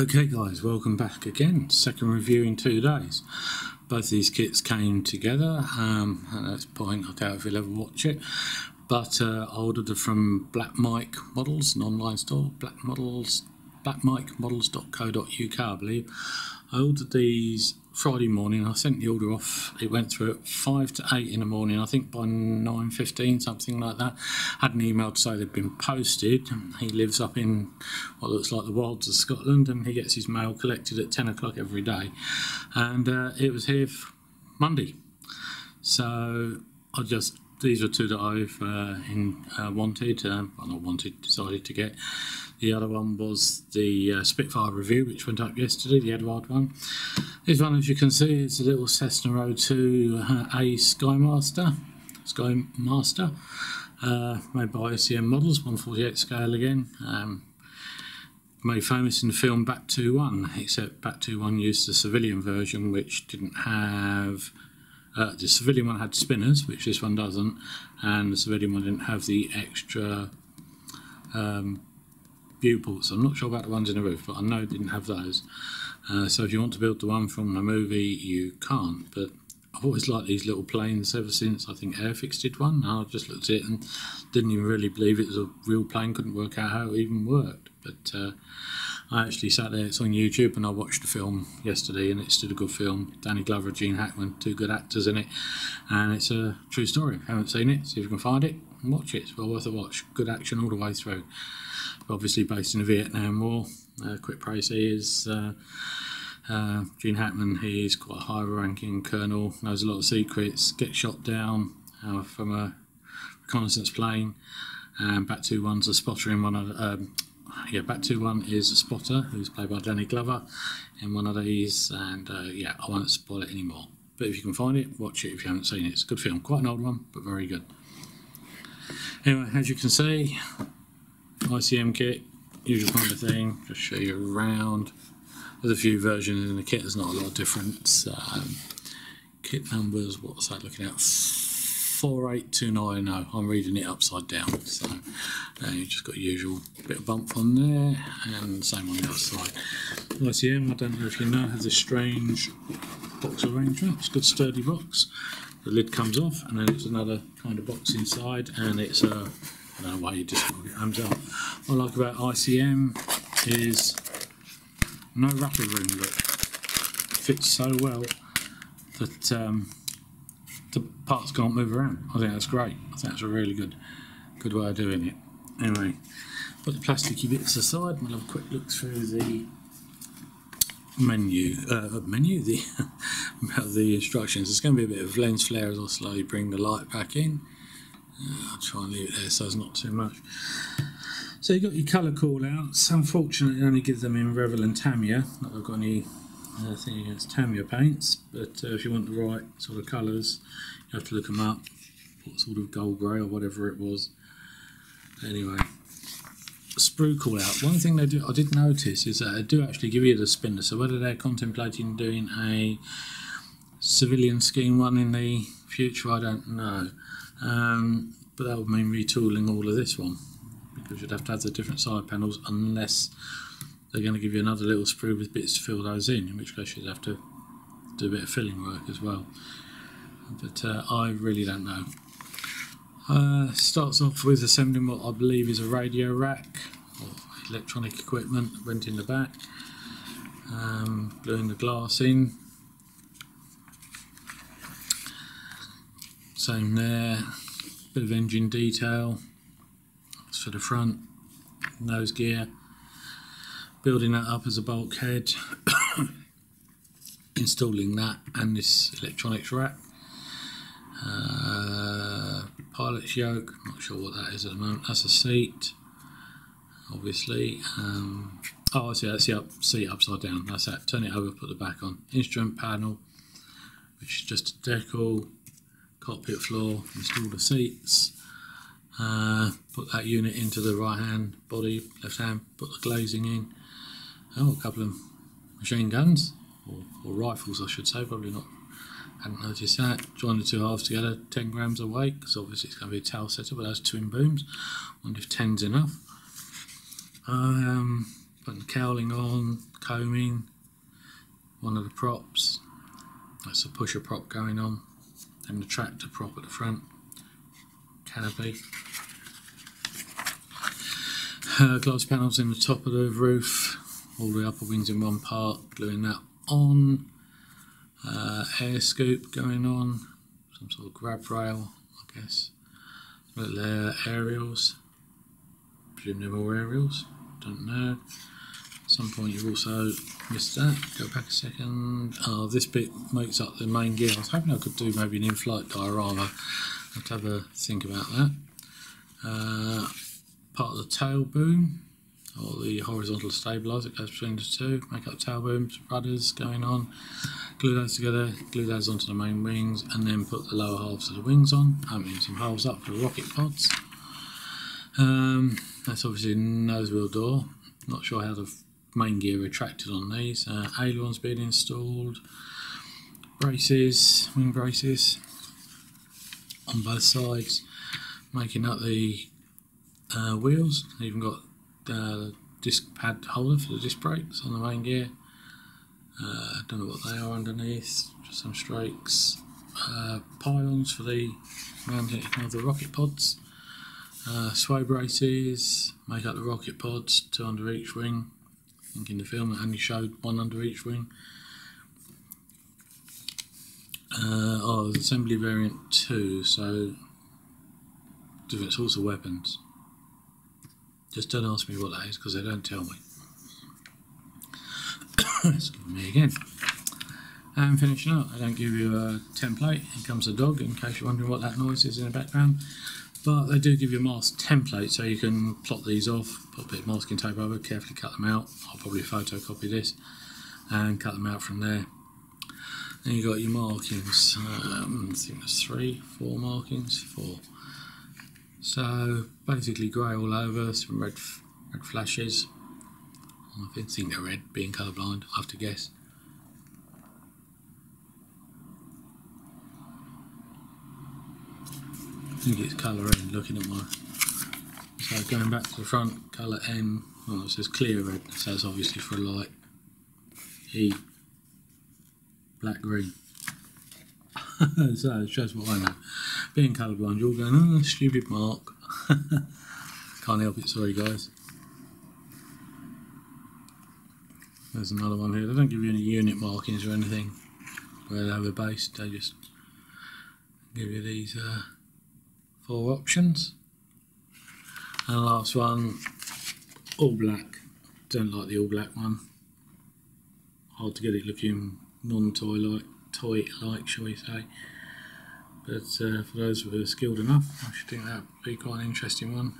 Okay guys, welcome back again. Second review in two days. Both these kits came together. Um, at this point, I doubt if you'll ever watch it. But uh, I ordered them from Black Mike Models, an online store. Black Models, blackmikemodels.co.uk, I believe. I ordered these Friday morning. I sent the order off. It went through at five to eight in the morning. I think by nine fifteen, something like that. Had an email to say they'd been posted. He lives up in what looks like the wilds of Scotland, and he gets his mail collected at ten o'clock every day. And uh, it was here Monday. So I just these are two that I've uh, in, uh, wanted. Um, well, not wanted, decided to get. The other one was the uh, Spitfire review, which went up yesterday, the Eduard one. This one, as you can see, is a little Cessna 02 uh, A Skymaster, Skymaster, uh, made by ICM Models, 148 scale again. Um, made famous in the film Bat 2-1, except Bat 2-1 used the civilian version, which didn't have... Uh, the civilian one had spinners, which this one doesn't, and the civilian one didn't have the extra um, viewports. I'm not sure about the ones in the roof, but I know it didn't have those. Uh, so if you want to build the one from the movie, you can't. But I've always liked these little planes ever since I think Airfix did one. I just looked at it and didn't even really believe it was a real plane. Couldn't work out how it even worked. But uh, I actually sat there. It's on YouTube, and I watched the film yesterday, and it's still a good film. Danny Glover, Gene Hackman, two good actors in it, and it's a true story. If you haven't seen it, see if you can find it watch it. It's well worth a watch. Good action all the way through obviously based in the Vietnam War. Uh, quick praise is uh, uh, Gene Hackman. He's quite a high ranking colonel, knows a lot of secrets, gets shot down uh, from a reconnaissance plane. And Bat 2 1's a spotter in one of um, yeah, Bat 2 1 is a spotter who's played by Danny Glover in one of these. And uh, yeah, I won't spoil it anymore. But if you can find it, watch it if you haven't seen it. It's a good film, quite an old one, but very good. Anyway, as you can see, ICM kit, usual kind of thing, just show you around. There's a few versions in the kit, there's not a lot of difference. Um, kit numbers, what's that looking at? 48290, I'm reading it upside down. So uh, you just got usual bit of bump on there, and same on the other side. ICM, I don't know if you know, has this strange box arrangement. It's a good sturdy box. The lid comes off, and then it's another kind of box inside, and it's a I don't know why you just it comes out. What I like about ICM is no wrapper room look. Fits so well that um, the parts can't move around. I think that's great. I think that's a really good good way of doing it. Anyway, put the plasticky bits aside we'll have a quick look through the menu, uh, menu, the the instructions. It's going to be a bit of lens flare as I slowly bring the light back in. I'll try and leave it there so it's not too much. So you've got your colour call outs. Unfortunately, it only gives them in Revell and Tamiya. Not that I've got any uh, thing against Tamiya paints, but uh, if you want the right sort of colours, you have to look them up. What sort of gull grey or whatever it was. Anyway, sprue call out. One thing they do, I did notice, is that they do actually give you the spinner. So whether they're contemplating doing a civilian scheme one in the future, I don't know. Um, but that would mean retooling all of this one because you'd have to have the different side panels unless they're going to give you another little sprue with bits to fill those in, in which case you'd have to do a bit of filling work as well. But uh, I really don't know. Uh, starts off with assembling what I believe is a radio rack or electronic equipment went in the back. Um, gluing the glass in, Same there, bit of engine detail. That's for the front, nose gear. Building that up as a bulkhead. Installing that and this electronics rack. Uh, pilot's yoke, not sure what that is at the moment. That's a seat, obviously. Um, oh, I see, that's the up, seat upside down. That's that. Turn it over, put the back on. Instrument panel, which is just a decal cockpit floor, install the seats, uh, put that unit into the right hand body, left hand, put the glazing in. Oh, a couple of machine guns, or, or rifles I should say, probably not, hadn't noticed that. Join the two halves together, 10 grams of weight, because obviously it's going to be a tail setup, but those twin booms. wonder if 10's enough. Um, putting the cowling on, combing, one of the props. That's a pusher prop going on, and the tractor prop at the front, canopy. Uh, glass panels in the top of the roof, all the upper wings in one part, gluing that on. Uh, air scoop going on, some sort of grab rail, I guess. Little uh, aerials, presume they're all aerials, don't know. Some point you've also missed that. Go back a second. Oh, this bit makes up the main gear. I was hoping I could do maybe an in-flight diorama. i have to have a think about that. Uh, part of the tail boom, or the horizontal stabilizer goes between the two. Make up tail booms, rudders going on. Glue those together, glue those onto the main wings, and then put the lower halves of the wings on. Opening some holes up for the rocket pods. Um, that's obviously nose wheel door. Not sure how the main gear retracted on these. Uh, ailerons being installed. Braces, wing braces on both sides, making up the uh, wheels. Even got uh, disc pad holder for the disc brakes on the main gear. Uh, don't know what they are underneath, just some strakes. Uh, pylons for the mounting of the rocket pods. Uh, sway braces, make up the rocket pods, two under each wing. Think in the film it only showed one under each wing. Uh, oh, assembly variant 2, so different sorts of weapons. Just don't ask me what that is because they don't tell me. Excuse me again. And finishing up, I don't give you a template. Here comes a dog in case you're wondering what that noise is in the background. But they do give you a mask template so you can plot these off, put a bit of masking tape over, carefully cut them out. I'll probably photocopy this and cut them out from there. Then you've got your markings. Um, I think there's three, four markings, four. So basically grey all over, some red, red flashes. I think they're red, being colourblind, I have to guess. Think it's colour N, looking at my... So going back to the front, colour N, well it says clear red, so it's obviously for a light. E, black green. so it shows what I know. Being colourblind, you're going, oh, stupid mark. Can't help it, sorry guys. There's another one here. They don't give you any unit markings or anything where they have a base. They just give you these uh, four options. And last one, all black. Don't like the all black one. Hard to get it looking non-toy like, toy like, shall we say. But uh, for those who are skilled enough, I should think that would be quite an interesting one.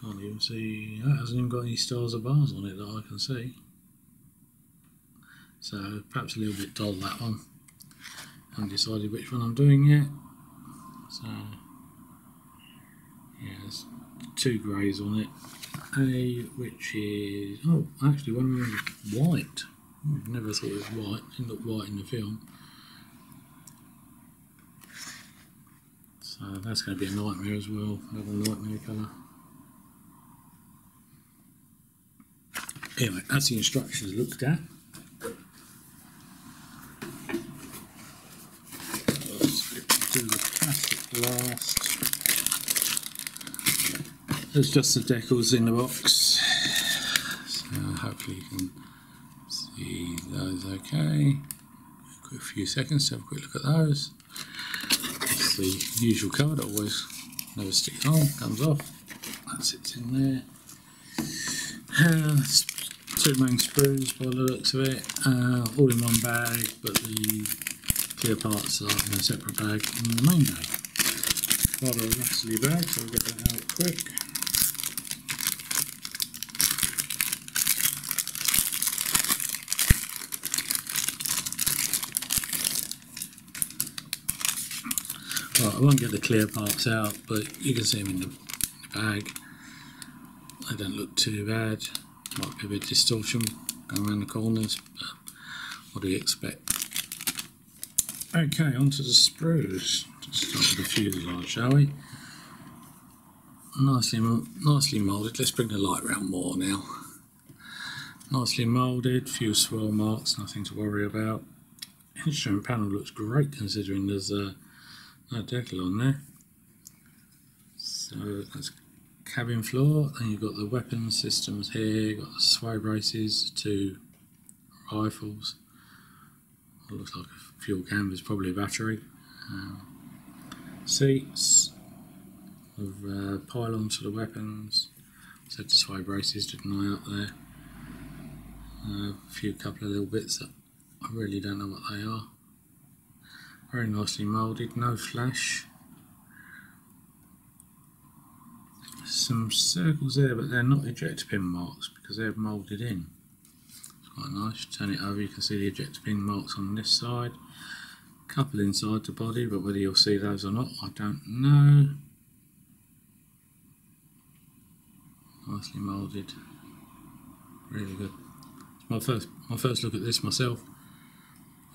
Can't even see, that hasn't even got any stars or bars on it that I can see. So perhaps a little bit dull that one. haven't decided which one I'm doing yet. So yeah, there's two greys on it. A which is oh actually one of them is white. I never thought it was white. It looked white in the film. So that's going to be a nightmare as well. Another nightmare colour. Anyway, that's the instructions looked at. Let's do the plastic last. There's just the decals in the box. So hopefully you can see those okay. A few seconds to have a quick look at those. It's the usual card, always never sticks on, comes off. That sits in there. Uh, two main sprues by the looks of it, uh, all in one bag, but the clear parts are in a separate bag in the main bag. Rather a rustly bag, so we'll get that out quick. I won't get the clear parts out, but you can see them in the, bag. They don't look too bad. Might be a bit of distortion going around the corners, but what do you expect? Okay, onto the sprues. Let's start with the fuselage, shall we? nicely nicely moulded. Let's bring the light round more now. Nicely moulded, few swirl marks, nothing to worry about. Instrument panel looks great considering there's uh, no decal on there. So that's cabin floor, and you've got the weapon systems here, you've got the sway braces, two rifles. Looks like a fuel can, canvas, probably a battery. Um, seats, with uh, pylons for the weapons. Said to sway braces, didn't I, up there? Uh, a few couple of little bits that I really don't know what they are. Very nicely moulded, no flash. Some circles there, but they're not ejector pin marks because they're moulded in. It's quite nice. Turn it over, you can see the ejector pin marks on this side. A Couple inside the body, but whether you'll see those or not, I don't know. nicely moulded really good it's my first my first look at this myself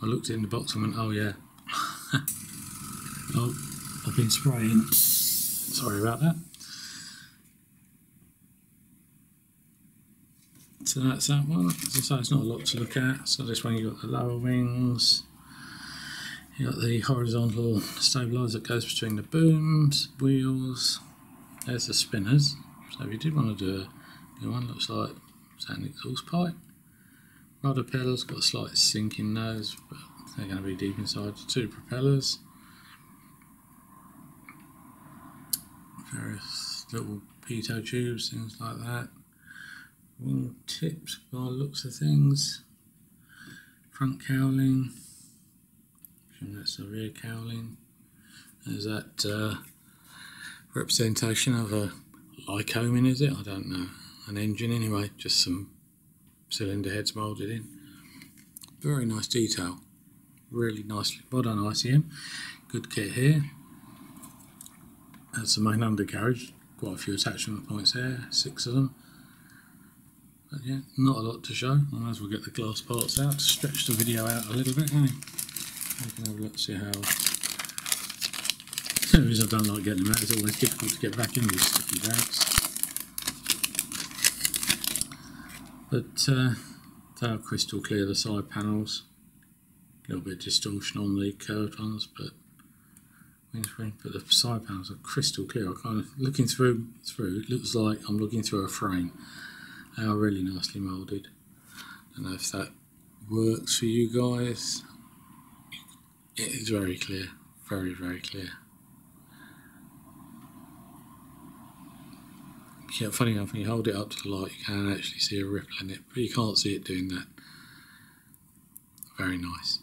I looked in the box and went oh yeah oh I've been spraying. Sorry about that. So that's that one. Say it's not a lot to look at. So this one you've got the lower wings. You got the horizontal stabilizer that goes between the booms wheels. There's the spinners. So if you did want to do a new one, looks like an exhaust pipe. Rudder pedals got a slight sinking nose, but they're going to be deep inside. the Two propellers. Various little pitot tubes, things like that. Wing tips by looks of things. Front cowling. And that's the rear cowling. There's that uh, representation of a Lycoming is it? I don't know. An engine anyway, just some cylinder heads moulded in. Very nice detail. Really nicely. Well done ICM. Good kit here. That's the main undercarriage. Quite a few attachment points there, six of them. But yeah, not a lot to show. I might as well get the glass parts out stretch the video out a little bit? We can have a look, see how the reason I don't like getting them out is always difficult to get back in these sticky bags. But uh, they are crystal clear, the side panels. Little bit of distortion on the curved ones, but but the side panels are crystal clear. I kind of looking through through. It looks like I'm looking through a frame. They are really nicely moulded. Don't know if that works for you guys. It is very clear, very very clear. yeah, funny enough, when you hold it up to the light, you can actually see a ripple in it, but you can't see it doing that. Very nice.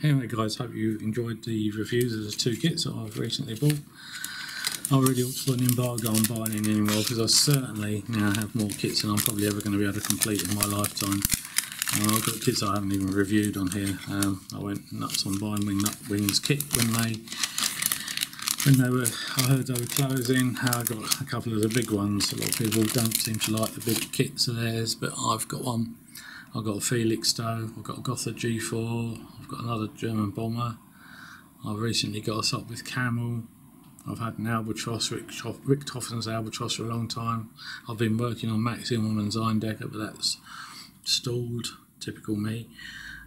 Anyway, guys, hope you enjoyed the reviews of the two kits that I've recently bought. I really ought to put an embargo on buying any anymore because I certainly now have more kits than I'm probably ever going to be able to complete in my lifetime. Uh, I've got kits I haven't even reviewed on here. Um, I went nuts on buying Wing Nut Wings kit when they when they were, I heard they were closing, I got a couple of the big ones. A lot of people don't seem to like the big kits of theirs, but I've got one. I've got a Felixstowe, I've got a Gotha G4, I've got another German bomber. I've recently got a Sopwith Camel. I've had an Albatros, Rick, Richthofen's Albatros for a long time. I've been working on Max Immelmann and Eindecker, but that's stalled, typical me.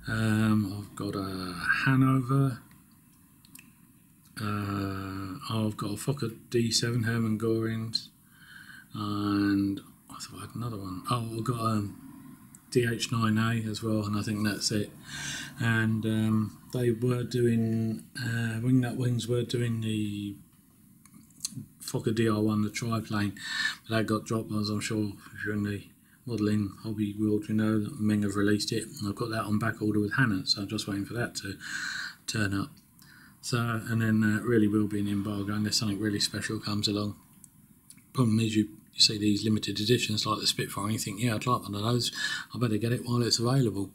Um, I've got a Hanover, uh, I've got a Fokker D7 Hermann Görings, and I thought I had another one. Oh, I've got a um, DH9A as well, and I think that's it. And um, they were doing, uh, Wing Nut Wings were doing the Fokker DR1, the triplane, but that got dropped, as I'm sure if you're in the modelling hobby world, you know that Meng have released it. And I've got that on back order with Hannants, so I'm just waiting for that to turn up. So, and then uh, really will be an embargo unless something really special comes along. Problem is, you, you see these limited editions like the Spitfire, and you think, yeah, I'd like one of those. I better get it while it's available.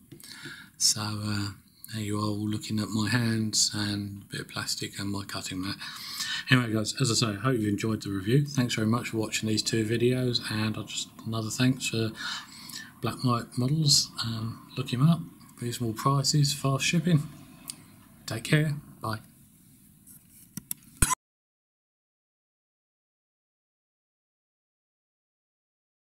So, uh, there you are, all looking at my hands and a bit of plastic and my cutting mat. Anyway, guys, as I say, I hope you enjoyed the review. Thanks very much for watching these two videos, and I'll just another thanks for Black Mike Models. Um, look him up, reasonable prices, fast shipping. Take care. Bye.